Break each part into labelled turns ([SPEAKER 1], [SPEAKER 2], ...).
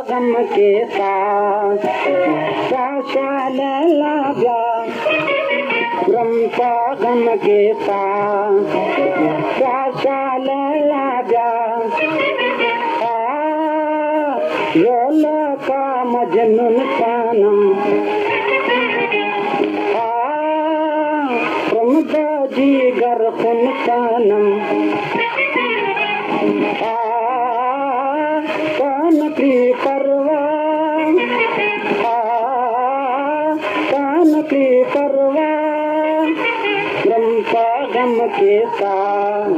[SPEAKER 1] ब्रह्म के लाजा ब्रह्म के साथ लाजा योल प्रमुख जी गर खुन कानम कान की परवा। कान की परवा। ब्रह्म गम के साथ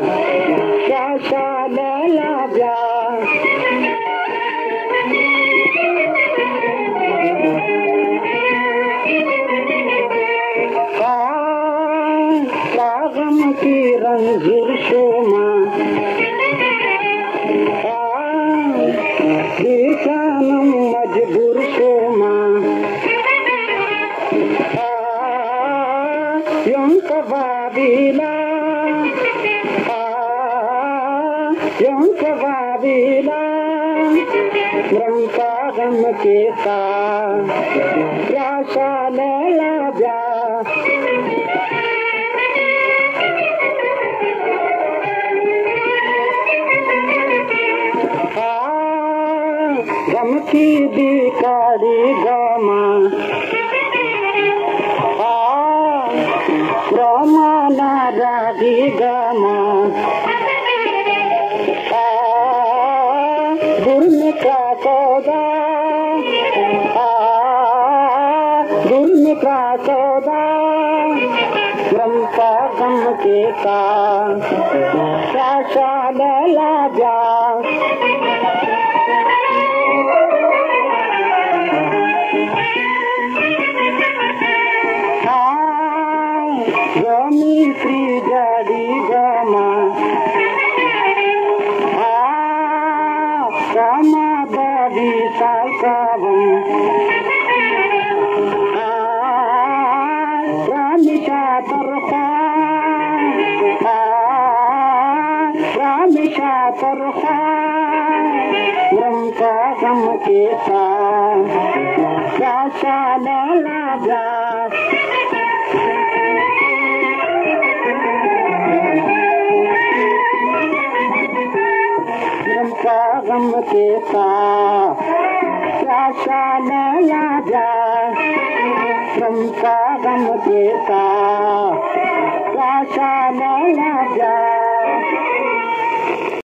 [SPEAKER 1] की शोमा दीर्घानम मजबूर यंक बाबीला। यंक बाबीला। ब्रह्म के साथ लाजा गम चमकी दी कारी गमा ब्रह्मा नारी गमा। दुर्मिका सौदा। दुर्मिका सौदा। ब्रह्मा गम के का शाशा जा। लाजा गमी श्री गाड़ी गमा गमा दादी साकवम रामिका तरफा रामिका तरफा ब्रह्म का गम के साथ लाजा साथ लाजा ब्रह्म का गम के साथ लाजा